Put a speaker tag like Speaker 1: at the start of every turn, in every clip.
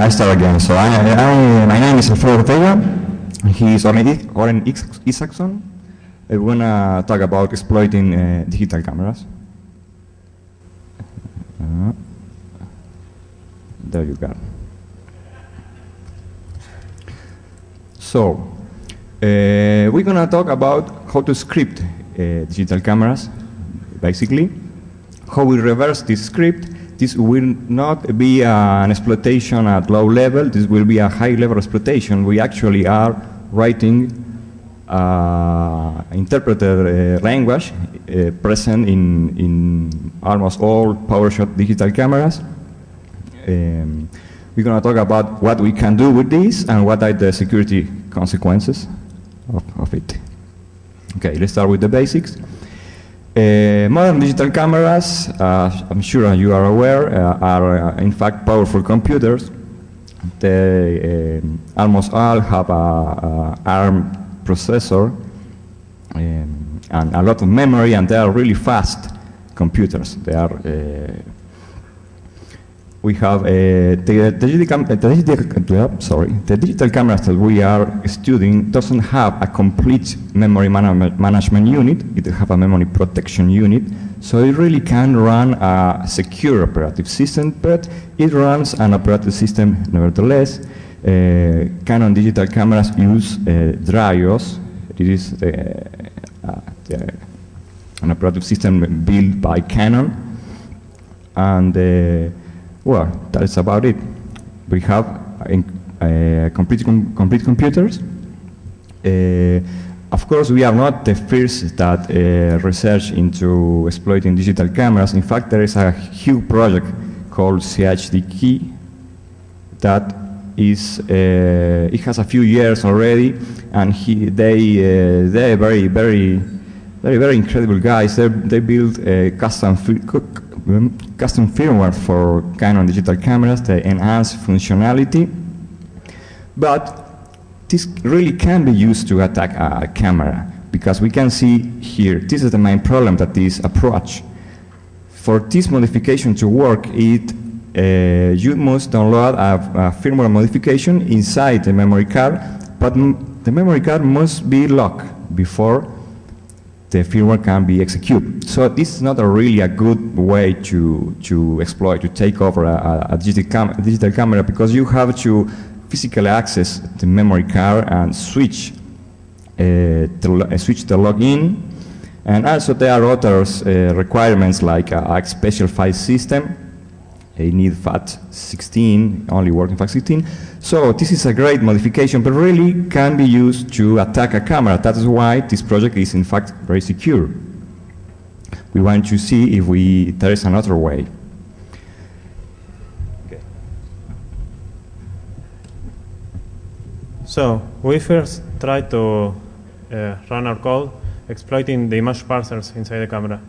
Speaker 1: I start again. So I, I, my name is Alfredo Ortega. He's Oren, Isaacson. We're gonna talk about exploiting uh, digital cameras. Uh, there you go. So, uh, we're gonna talk about how to script uh, digital cameras, basically. How we reverse this script this will not be an exploitation at low level, this will be a high level exploitation. We actually are writing uh, interpreted uh, language uh, present in, in almost all PowerShot digital cameras. Um, we're going to talk about what we can do with this and what are the security consequences of, of it. Okay, let's start with the basics. Uh, modern digital cameras, uh, I'm sure you are aware, uh, are uh, in fact powerful computers. They um, almost all have a, ARM processor um, and a lot of memory, and they are really fast computers. They are uh, we have a, the, digital, the, digital, sorry, the digital cameras that we are studying doesn't have a complete memory man management unit. It has a memory protection unit. So it really can run a secure operative system, but it runs an operative system nevertheless. Uh, Canon digital cameras use uh, Dragos. It is the, uh, the, an operative system built by Canon. And well, that's about it. We have uh, complete, com complete computers. Uh, of course, we are not the first that uh, research into exploiting digital cameras. In fact, there is a huge project called CHDKey that is, uh, it has a few years already, and he, they, uh, they're very, very, very, very incredible guys. They're, they build custom custom firmware for Canon digital cameras to enhance functionality. But this really can be used to attack a camera because we can see here, this is the main problem that this approach. For this modification to work, it uh, you must download a, a, firmware modification inside the memory card, but the memory card must be locked before the firmware can be executed. So this is not a really a good way to, to exploit, to take over a, a digital, cam digital camera because you have to physically access the memory card and switch, uh, the, uh, switch the login. And also there are other uh, requirements like a special file system they need FAT16, only working FAT16. So this is a great modification, but really can be used to attack a camera. That is why this project is in fact very secure. We want to see if we, there is another way.
Speaker 2: Okay. So we first try to uh, run our code exploiting the image parsers inside the camera.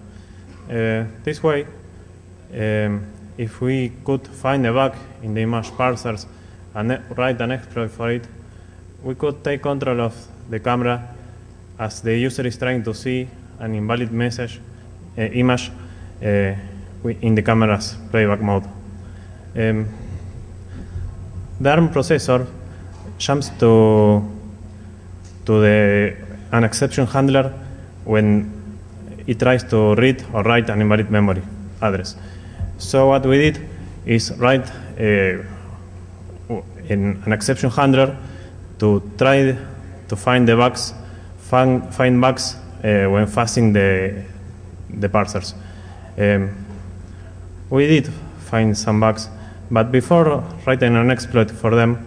Speaker 2: Uh, this way, um, if we could find a bug in the image parsers and write an exploit for it, we could take control of the camera as the user is trying to see an invalid message uh, image uh, in the camera's playback mode. Um, the ARM processor jumps to to the an exception handler when it tries to read or write an invalid memory address. So what we did is write a, an exception handler to try to find the bugs, find, find bugs uh, when fuzzing the, the parsers. Um, we did find some bugs, but before writing an exploit for them,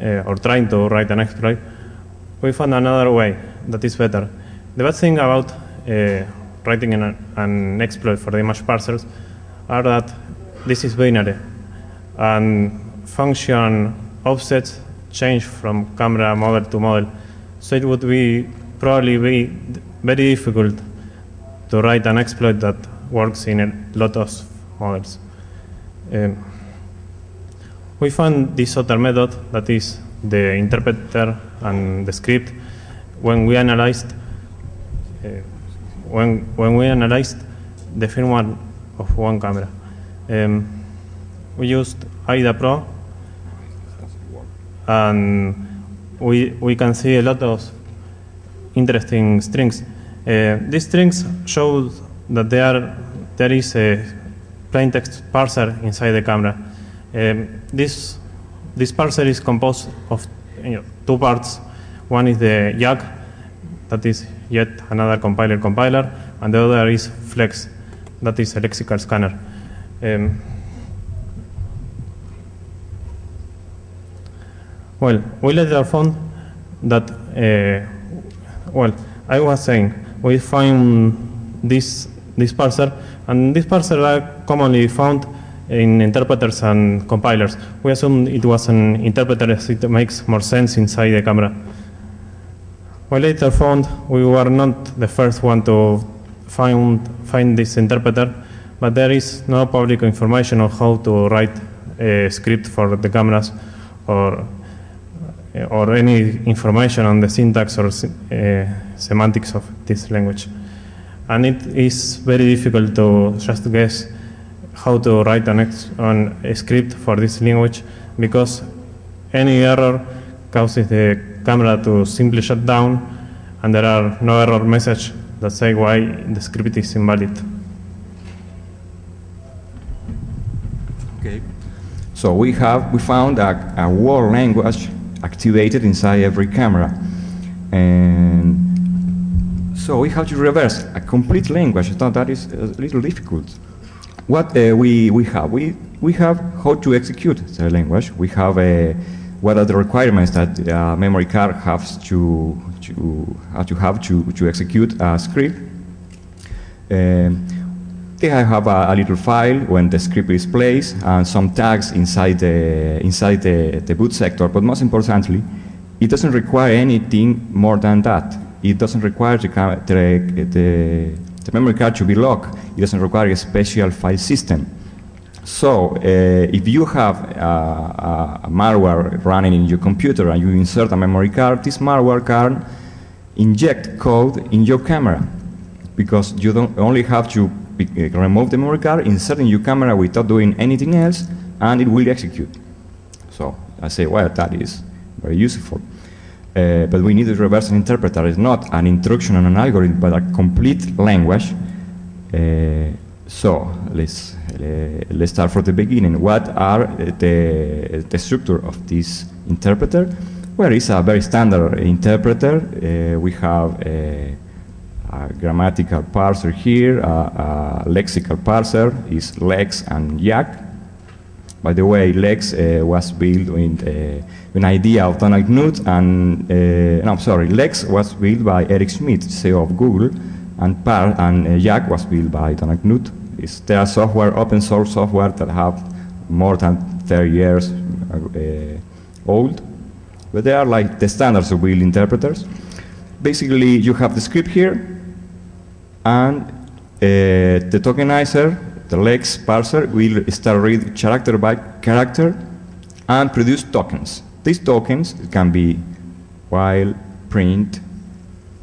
Speaker 2: uh, or trying to write an exploit, we found another way that is better. The bad thing about uh, writing an, an exploit for the image parsers are that this is binary and function offsets change from camera model to model. So it would be probably be very difficult to write an exploit that works in a lot of models. Um, we found this other method that is the interpreter and the script when we analyzed uh, when when we analyzed the firmware of one camera. Um, we used AIDA Pro and we, we can see a lot of interesting strings. Uh, these strings show that there, there is a plain text parser inside the camera. Um, this, this parser is composed of you know, two parts. One is the YAC, that is yet another compiler compiler, and the other is Flex, that is a lexical scanner. Um, well, we later found that, uh, well, I was saying, we find this, this parser, and this parser are commonly found in interpreters and compilers. We assume it was an interpreter as it makes more sense inside the camera. We later found we were not the first one to find, find this interpreter, but there is no public information on how to write a script for the cameras or, or any information on the syntax or uh, semantics of this language. And it is very difficult to just guess how to write an on a script for this language because any error causes the camera to simply shut down and there are no error message that say why the script is invalid.
Speaker 1: Okay. So we have we found a, a word language activated inside every camera. And so we have to reverse a complete language. So that is a little difficult. What uh, we, we have? We, we have how to execute the language. We have uh, what are the requirements that a memory card has to, to, have to have to, to execute a script. Um, they have a, a, little file when the script is placed and some tags inside the, inside the, the boot sector, but most importantly, it doesn't require anything more than that. It doesn't require the, the, the, the memory card to be locked. It doesn't require a special file system. So uh, if you have a, malware running in your computer and you insert a memory card, this malware can inject code in your camera because you don't only have to uh, remove the memory card, insert in your camera without doing anything else, and it will execute. So I say, well, that is very useful. Uh, but we need a reverse interpreter. It's not an instruction on an algorithm, but a complete language. Uh, so let's let's start from the beginning. What are the the structure of this interpreter? Well, it's a very standard interpreter. Uh, we have a, a, grammatical parser here, a, a, lexical parser is Lex and YAC. By the way, Lex uh, was built with uh, an idea of Donald Knuth, and uh, no, sorry, Lex was built by Eric Schmidt, CEO of Google, and Par and uh, YAC was built by Donald Knuth. It's, there are software, open source software that have more than 30 years uh, old, but they are like the standards of build interpreters. Basically, you have the script here, and uh, the tokenizer the Lex parser will start read character by character and produce tokens. These tokens can be while, print,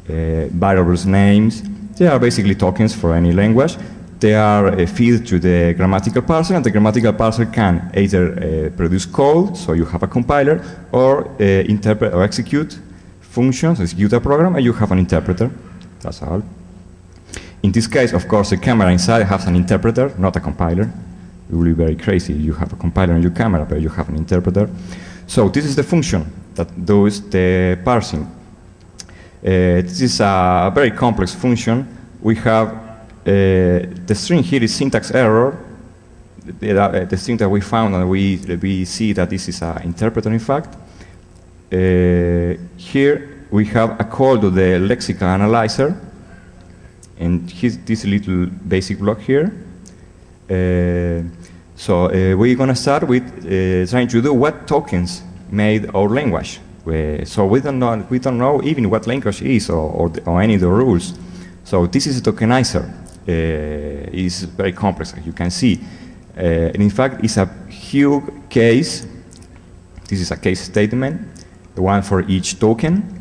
Speaker 1: uh, variables names. They are basically tokens for any language. They are uh, fed to the grammatical parser, and the grammatical parser can either uh, produce code, so you have a compiler, or uh, interpret or execute functions, execute a program, and you have an interpreter. That's all. In this case, of course, the camera inside has an interpreter, not a compiler. It will be very crazy. You have a compiler in your camera, but you have an interpreter. So this is the function that does the parsing. Uh, this is a very complex function. We have uh, the string here is syntax error. The, uh, the string that we found, and we, we see that this is an interpreter, in fact. Here we have a call to the lexical analyzer and this little basic block here. Uh, so uh, we're going to start with uh, trying to do what tokens made our language. So we don't know we don't know even what language is or, or, the, or any of the rules. So this is a tokenizer. Uh, it's very complex, as you can see. Uh, and in fact, it's a huge case. This is a case statement, the one for each token.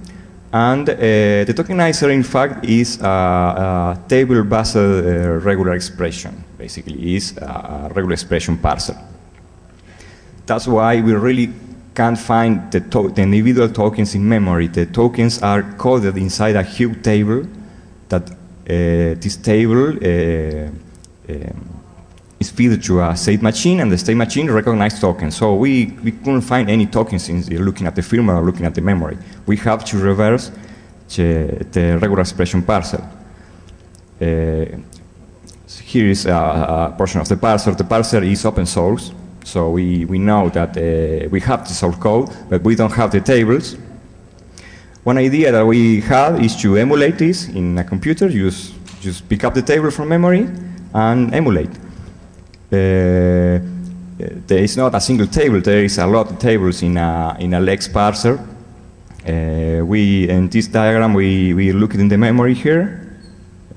Speaker 1: And uh, the tokenizer, in fact, is a, a table-based uh, regular expression. Basically, is a regular expression parser. That's why we really can't find the, the individual tokens in memory. The tokens are coded inside a huge table that uh, this table uh, um, is fed to a state machine, and the state machine recognizes tokens. So we, we couldn't find any tokens in the, looking at the firmware or looking at the memory. We have to reverse the, the regular expression parcel. Uh, here is a, a portion of the parser. The parser is open source, so we, we know that uh, we have the source code, but we don't have the tables. One idea that we have is to emulate this in a computer. Use, just pick up the table from memory and emulate. Uh, there is not a single table. There is a lot of tables in a, in a Lex parser. Uh, we, in this diagram, we, we look in the memory here.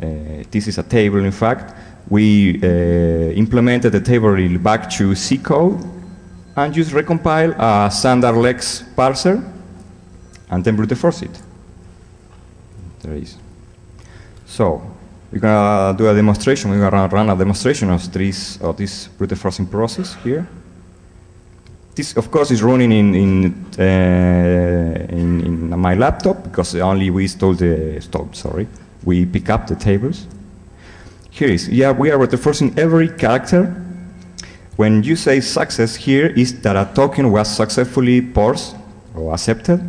Speaker 1: Uh, this is a table, in fact. We uh, implemented the table back to C code and just recompile a standard Lex parser and then brute force it. There is. So we're gonna do a demonstration. We're gonna run a demonstration of this of this brute forcing process here. This, of course, is running in in, uh, in, in my laptop because only we stole the stop. Sorry, we pick up the tables. Here is yeah, we are brute forcing every character. When you say success here is that a token was successfully parsed or accepted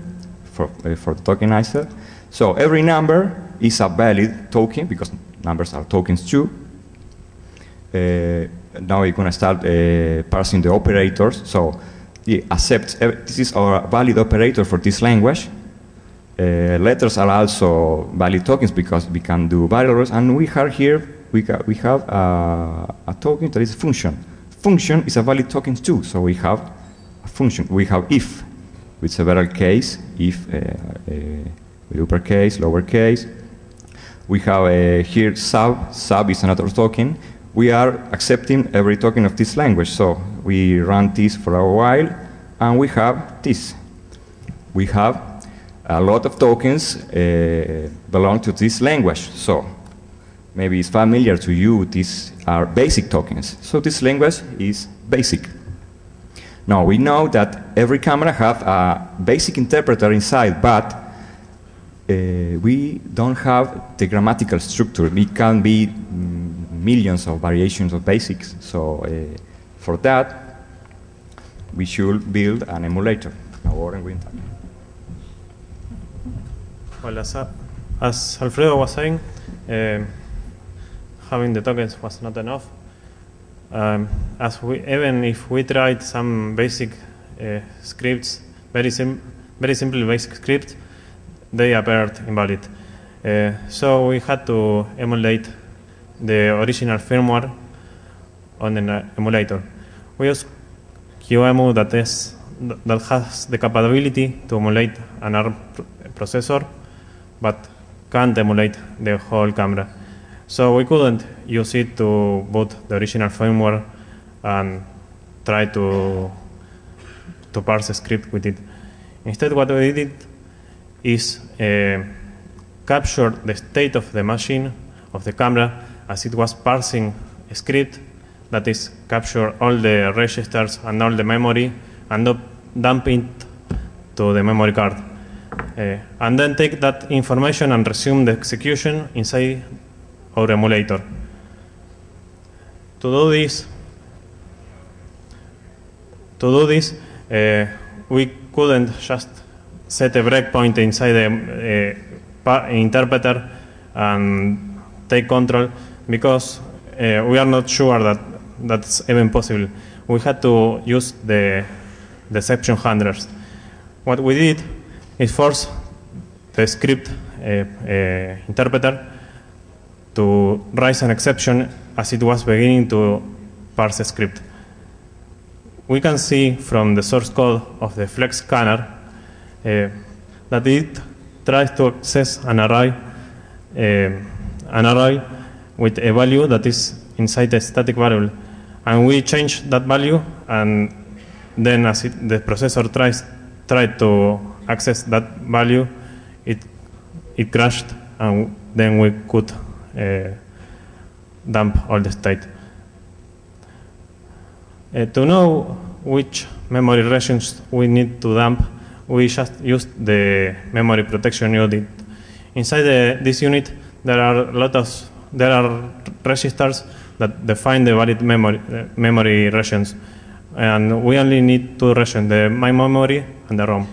Speaker 1: for, uh, for the tokenizer. So every number is a valid token because numbers are tokens too. Uh, now we're going to start uh, parsing the operators. So it accepts, this is our valid operator for this language. Uh, letters are also valid tokens because we can do variables. And we have here, we, we have a, a token that is a function. Function is a valid token too. So we have a function. We have if with several case, if uh, uh, uppercase, lowercase. We have uh, here sub, sub is another token. We are accepting every token of this language. So we run this for a while, and we have this. We have a lot of tokens uh, belong to this language. So maybe it's familiar to you, these are basic tokens. So this language is basic. Now we know that every camera have a basic interpreter inside, but uh, we don't have the grammatical structure. It can be mm, millions of variations of basics. So uh, for that, we should build an emulator. Now, Warren Winter.
Speaker 2: Well, as, as Alfredo was saying, uh, having the tokens was not enough. Um, as we, even if we tried some basic uh, scripts, very, sim very simple basic scripts, they appeared invalid. Uh, so we had to emulate the original firmware on an uh, emulator. We use QEMU that, is, that has the capability to emulate an ARM processor, but can't emulate the whole camera. So we couldn't use it to boot the original firmware and try to, to parse a script with it. Instead, what we did is uh, capture the state of the machine, of the camera, as it was parsing a script that is capture all the registers and all the memory and dump it to the memory card. Uh, and then take that information and resume the execution inside our emulator. To do this, to do this, uh, we couldn't just set a breakpoint inside the uh, interpreter and take control because uh, we are not sure that that's even possible. We had to use the, the exception handlers. What we did is force the script uh, uh, interpreter to raise an exception as it was beginning to parse a script. We can see from the source code of the Flex scanner uh, that it tries to access an array, uh, an array with a value that is inside a static variable. And we change that value, and then as it, the processor tries try to access that value, it, it crashed, and then we could dump all the state. Uh, to know which memory regions we need to dump, we just use the memory protection unit. Inside the, this unit, there are a lot of there are registers that define the valid memory uh, memory regions, and we only need two regions: the main memory and the ROM.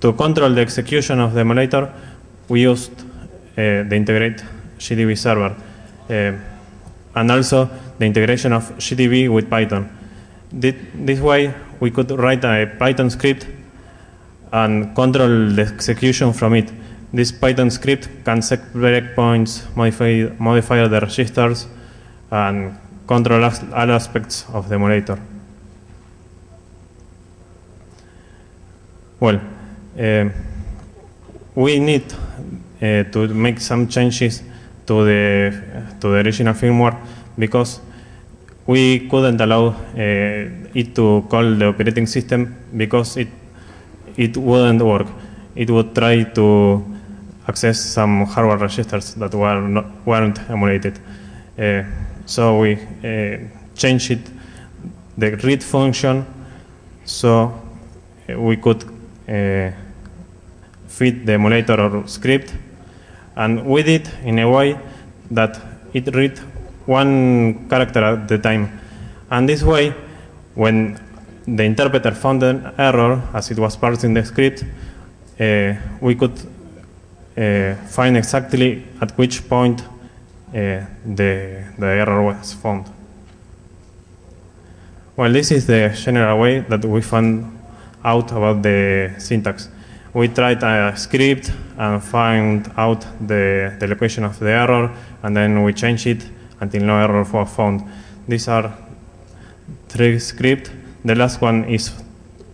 Speaker 2: To control the execution of the emulator, we used uh, the integrate GDB server, uh, and also the integration of GDB with Python. This way, we could write a Python script and control the execution from it. This Python script can set breakpoints, modify, modify the registers, and control all aspects of the emulator. Well, we need uh, to make some changes to the to the original firmware because we couldn't allow uh, it to call the operating system because it it wouldn't work. It would try to access some hardware registers that were not, weren't emulated. Uh, so we uh, changed it, the read function so we could feed the emulator or script and we did in a way that it read one character at the time. And this way, when the interpreter found an error as it was parsing the script, uh, we could uh, find exactly at which point uh, the, the error was found. Well, this is the general way that we found out about the syntax. We tried a script and found out the, the location of the error, and then we changed it until no error was found. These are three scripts. The last one is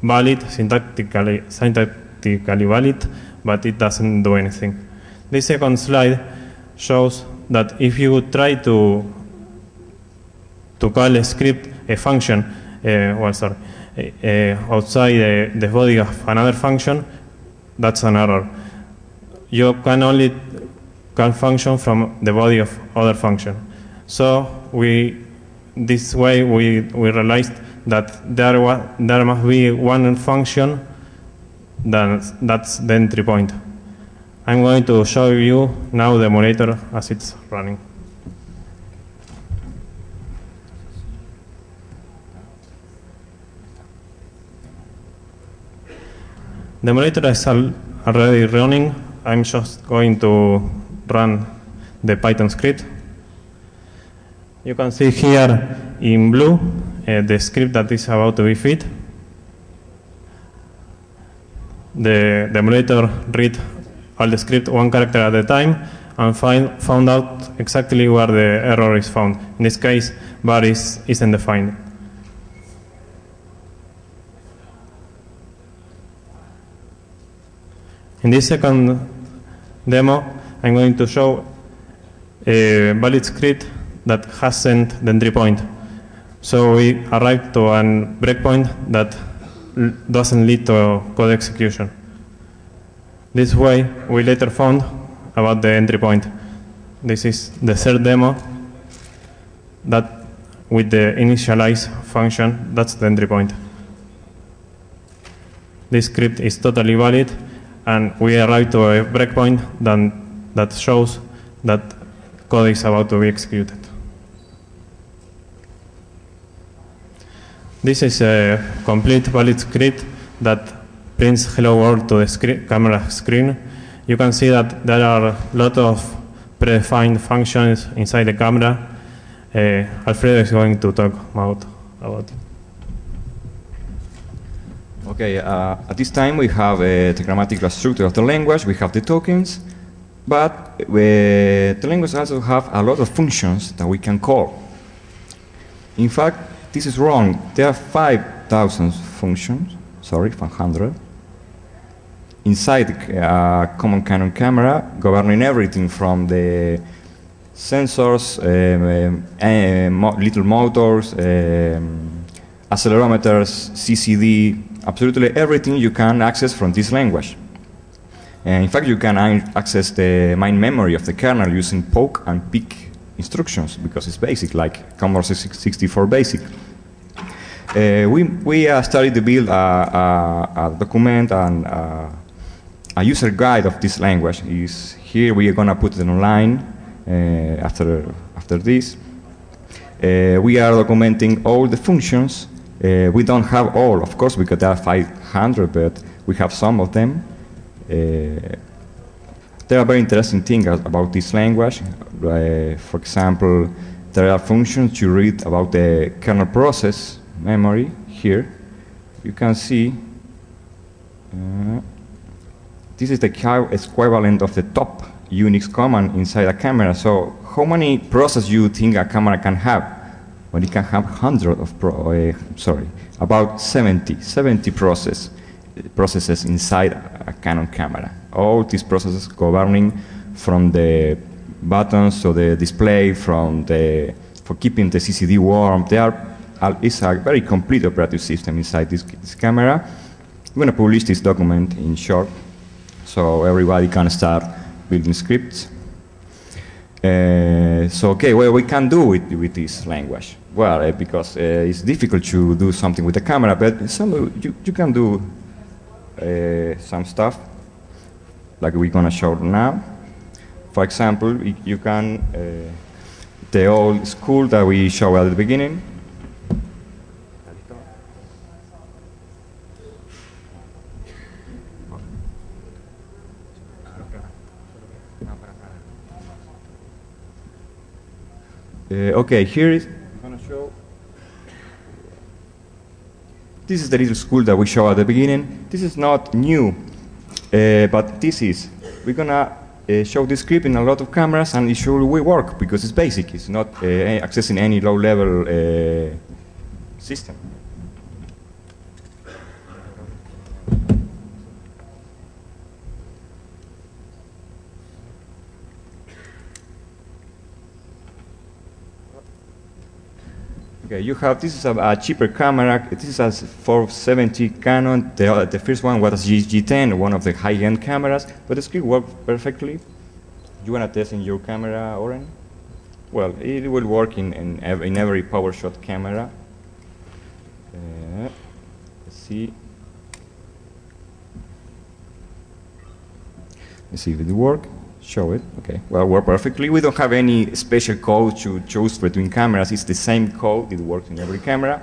Speaker 2: valid, syntactically, syntactically valid, but it doesn't do anything. The second slide shows that if you try to to call a script a function, uh, well, sorry, Eh, eh, outside the, the body of another function, that's an error. You can only call function from the body of other function. So we, this way, we, we realized that there, wa- there must be one function that, that's the entry point. I'm going to show you now the emulator as it's running. The emulator is al- already running. I'm just going to run the Python script. You can see here in blue uh, the script that is about to be fed. The, the emulator read all the script one character at a time and find, found out exactly where the error is found. In this case, var is, isn't defined. In this second demo, I'm going to show a valid script that has sent the entry point. So we arrived to a breakpoint that doesn't lead to code execution. This way, we later found about the entry point. This is the third demo that with the initialize function, that's the entry point. This script is totally valid, and we arrive to a breakpoint that, that shows that code is about to be executed. This is a complete valid script that prints hello world to the camera screen. You can see that there are a lot of predefined functions inside the camera. Uh, Alfredo is going to talk about, about it.
Speaker 1: Okay, uh, at this time we have uh, the grammatical structure of the language, we have the tokens, but uh, the language also have a lot of functions that we can call. In fact, this is wrong. There are 5,000 functions, sorry, 500, inside a common Canon camera, governing everything from the sensors, um, um, uh, mo- little motors, um, accelerometers, CCD, absolutely everything you can access from this language. And in fact, you can access the main memory of the kernel using poke and pick instructions because it's basic, like Commodore 64 Basic. Uh, we we uh, started to build a, a, a document and uh, a user guide of this language. Is here we are gonna put it online uh, after after this. Uh, we are documenting all the functions. Uh, we don't have all, of course, because there are 500, but we have some of them. there are very interesting things about this language. for example, there are functions you read about the kernel process memory here. You can see uh, this is the equivalent of the top Unix command inside a camera. So how many processes you think a camera can have? Well, it can have hundreds of, pro uh, sorry, about 70, 70 process, processes inside a Canon camera. All these processes governing from the buttons to the display, from the, for keeping the CCD warm. They are, it's a very complete operating system inside this, this camera. I'm going to publish this document in short so everybody can start building scripts. Uh, so, okay, well, we can do it with this language. Well, uh, because uh, it's difficult to do something with the camera, but some, you, you can do uh, some stuff, like we're going to show now. For example, you can, the old school that we showed at the beginning, okay, here is, I'm going to show. This is the little school that we showed at the beginning. This is not new, uh, but this is. We're to uh, show this script in a lot of cameras and it should work because it's basic. It's not uh, accessing any low-level uh, system. Okay, you have, this is a, a, cheaper camera. This is a 470 Canon. The, the first one was a G10, one of the high-end cameras, but the screen works perfectly. You want to test in your camera, Oren? Well, it will work in, in, every, in every PowerShot camera. Uh, let's see. Let's see if it works. Show it. Okay. Well, work perfectly. We don't have any special code to choose between cameras. It's the same code. It works in every camera.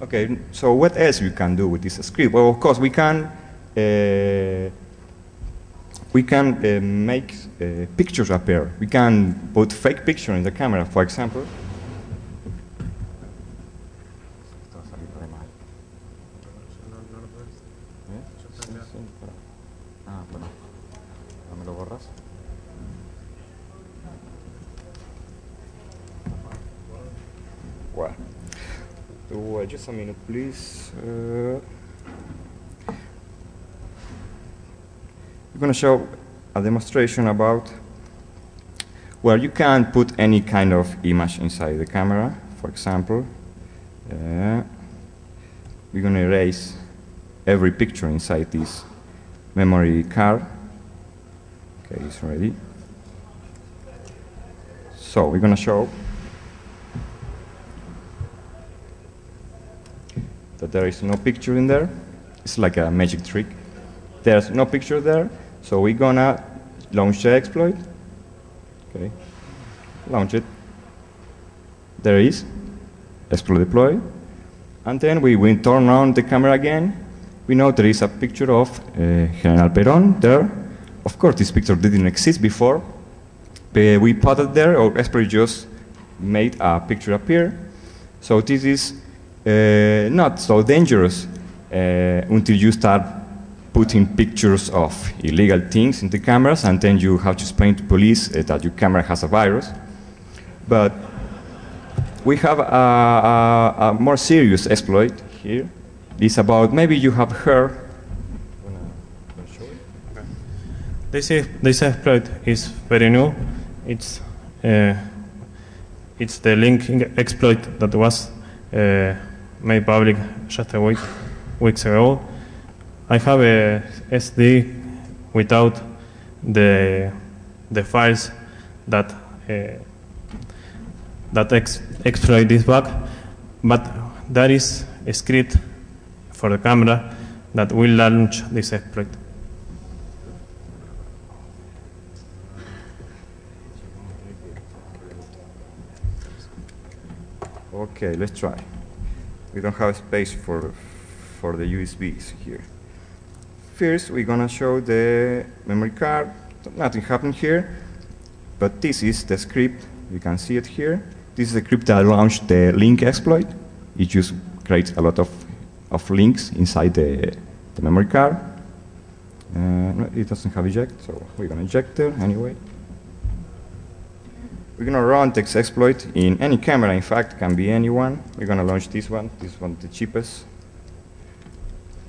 Speaker 1: Okay. So what else we can do with this script? Well, of course, we can uh, we can uh, make uh, pictures appear. We can put fake picture in the camera, for example. Just a minute, please. Uh, I'm going to show a demonstration about where you can put any kind of image inside the camera. For example, uh, we're going to erase every picture inside this memory card. Okay, it's ready. So we're going to show that there is no picture in there. It's like a magic trick. There's no picture there, so we're gonna launch the exploit. Okay, launch it. There is exploit deploy, and then we will turn on the camera again. We know there is a picture of uh, General Perón there. Of course, this picture didn't exist before. But we put it there, or exploit just made a picture appear. So this is not so dangerous uh, until you start putting pictures of illegal things in the cameras and then you have to explain to police uh, that your camera has a virus. But we have a, a, a more serious exploit here. It's about maybe you have heard.
Speaker 2: This, is, this exploit is very new. It's, uh, it's the link exploit that was uh, made public just a week, weeks ago. I have a SD without the the files that uh, that ex exploit this bug, but there is a script for the camera that will launch this exploit.
Speaker 1: Okay, let's try. We don't have space for, for the USBs here. First, we're gonna show the memory card. Nothing happened here, but this is the script. You can see it here. This is the script that launched the link exploit. It just creates a lot of, of links inside the, the memory card. Uh, it doesn't have eject, so we're gonna eject it anyway. We're gonna run text exploit in any camera, in fact, can be anyone. We're gonna launch this one, this one the cheapest.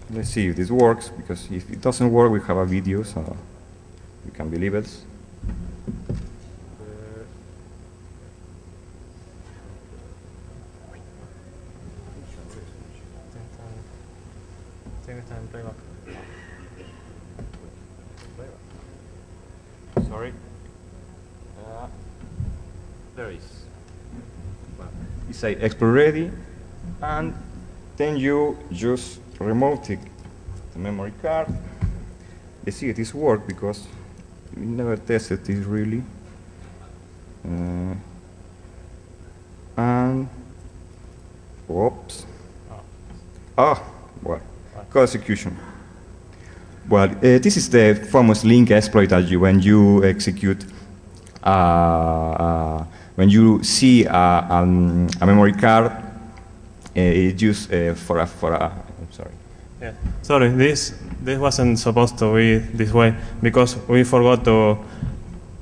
Speaker 1: Let's see if this works, because if it doesn't work, we have a video, so you can believe it. Sorry. There is. You say export ready, and then you just remove it, the memory card. Let's see if this works because we never tested this really. Uh, and whoops. Ah, well, code execution. Well, uh, this is the famous link exploit that you, when you execute, uh, uh, when you see a, um, a memory card, uh, it's used uh, for a, for a, I'm sorry.
Speaker 2: Yeah. Sorry, this this wasn't supposed to be this way because we forgot to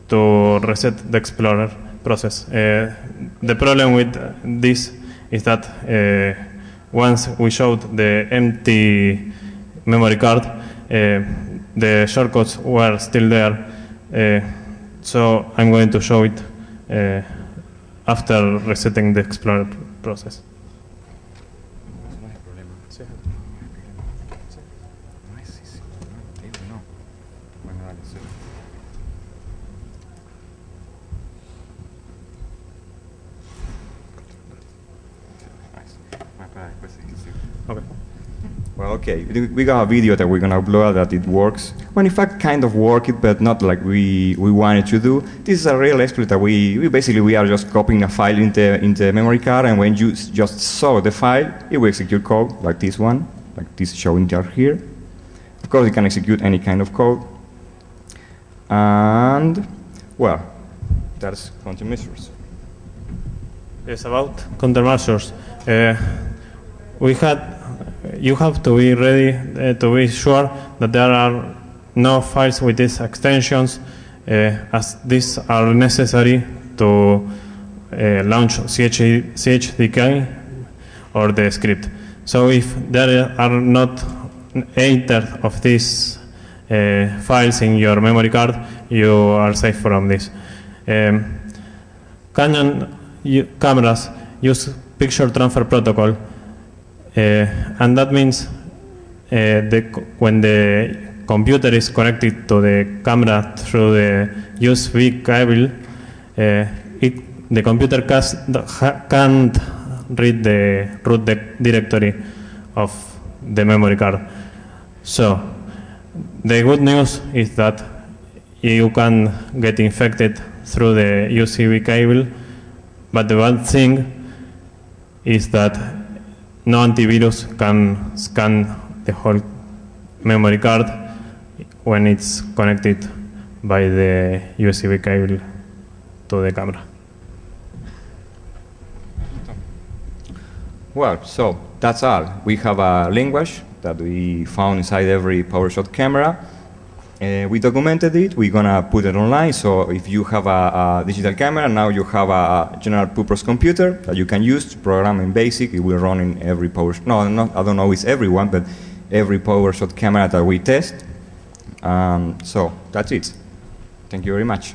Speaker 2: to reset the Explorer process. Uh, the problem with this is that uh, once we showed the empty memory card, uh, the shortcuts were still there. So I'm going to show it after resetting the Explorer process. Okay.
Speaker 1: Well, okay, we got a video that we're gonna upload that it works. Well, in fact, kind of work it, but not like we, we wanted to do. This is a real exploit that we, we basically we are just copying a file in the, in the memory card, and when you just saw the file, it will execute code like this one, like this showing here. Of course, it can execute any kind of code. And, well, that's countermeasures.
Speaker 2: It's about countermeasures. Uh, we had, you have to be ready uh, to be sure that there are no files with these extensions, uh, as these are necessary to uh, launch CH CHDK or the script. So if there are not either of these uh, files in your memory card, you are safe from this. Um, Canon cameras use picture transfer protocol, and that means uh, the, when the computer is connected to the camera through the USB cable, uh, it, the computer can't read the root directory of the memory card. So the good news is that you can get infected through the USB cable, but the bad thing is that no antivirus can scan the whole memory card when it's connected by the USB cable to the camera.
Speaker 1: Well, so that's all. We have a language that we found inside every PowerShot camera. Uh, we documented it. We're gonna put it online. So if you have a, a, digital camera, now you have a general purpose computer that you can use to program in BASIC. It will run in every Power. No, not, I don't know it's everyone, but every PowerShot camera that we test. Um, so that's it. Thank you very much.